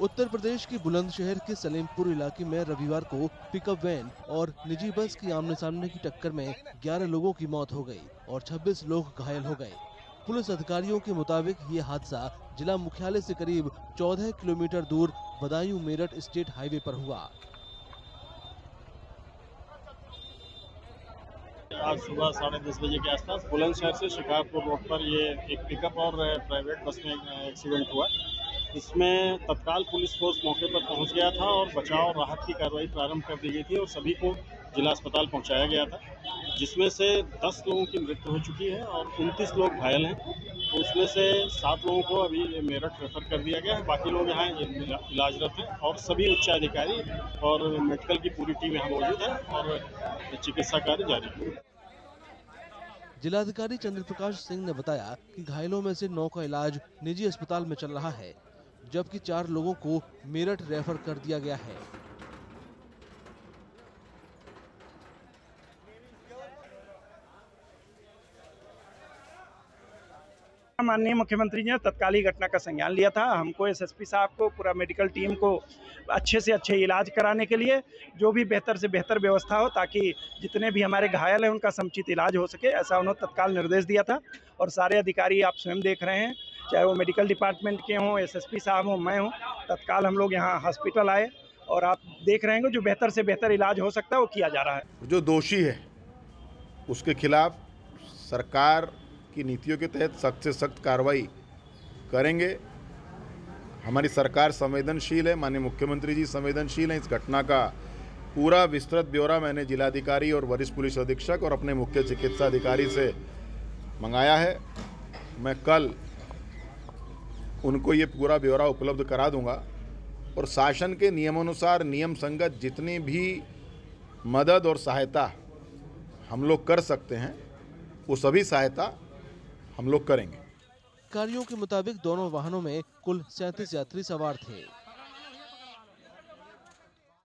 उत्तर प्रदेश के बुलंदशहर के सलेमपुर इलाके में रविवार को पिकअप वैन और निजी बस की आमने सामने की टक्कर में 11 लोगों की मौत हो गई और 26 लोग घायल हो गए। पुलिस अधिकारियों के मुताबिक ये हादसा जिला मुख्यालय से करीब 14 किलोमीटर दूर बदायूं मेरठ स्टेट हाईवे पर हुआ। आज सुबह साढ़े दस बजे के आसपास बुलंदशहर से शिकारपुर रोड पर ये एक पिकअप और प्राइवेट बस में एक्सीडेंट हुआ। इसमें तत्काल पुलिस फोर्स मौके पर पहुँच गया था और बचाव और राहत की कार्रवाई प्रारंभ कर दी गई थी और सभी को जिला अस्पताल पहुँचाया गया था, जिसमें से 10 लोगों की मृत्यु हो चुकी है और 29 लोग घायल हैं। तो उसमें से सात लोगों को अभी मेरठ रेफर कर दिया गया है। बाकी लोग यहाँ इलाजरत हैं और सभी उच्च अधिकारी और मेडिकल की पूरी टीम यहाँ मौजूद है और चिकित्सा कार्य जारी है। जिलाधिकारी चंद्र प्रकाश सिंह ने बताया कि घायलों में से नौ का इलाज निजी अस्पताल में चल रहा है। जबकि चार लोगों को मेरठ रेफर कर दिया गया है। माननीय मुख्यमंत्री जी ने तत्काली घटना का संज्ञान लिया था। हमको एसएसपी साहब को, पूरा मेडिकल टीम को अच्छे से अच्छे इलाज कराने के लिए जो भी बेहतर से बेहतर व्यवस्था हो ताकि जितने भी हमारे घायल हैं उनका समुचित इलाज हो सके, ऐसा उन्होंने तत्काल निर्देश दिया था। और सारे अधिकारी आप स्वयं देख रहे हैं। चाहे वो मेडिकल डिपार्टमेंट के हों एसएसपी साहब हों, मैं हूँ, तत्काल हम लोग यहाँ हॉस्पिटल आए और आप देख रहे हैं जो बेहतर से बेहतर इलाज हो सकता है, वो किया जा रहा है। जो दोषी है, उसके खिलाफ सरकार की नीतियों के तहत सख्त से सख्त कार्रवाई करेंगे। हमारी सरकार संवेदनशील है, माननीय मुख्यमंत्री जी संवेदनशील हैं। इस घटना का पूरा विस्तृत ब्यौरा मैंने जिलाधिकारी और वरिष्ठ पुलिस अधीक्षक और अपने मुख्य चिकित्सा अधिकारी से मंगाया है। मैं कल उनको ये पूरा ब्यौरा उपलब्ध करा दूँगा। और शासन के नियमानुसार नियम संगत जितनी भी मदद और सहायता हम लोग कर सकते हैं, वो सभी सहायता हम लोग करेंगे। कार्यों के मुताबिक दोनों वाहनों में कुल सैंतीस यात्री सवार थे।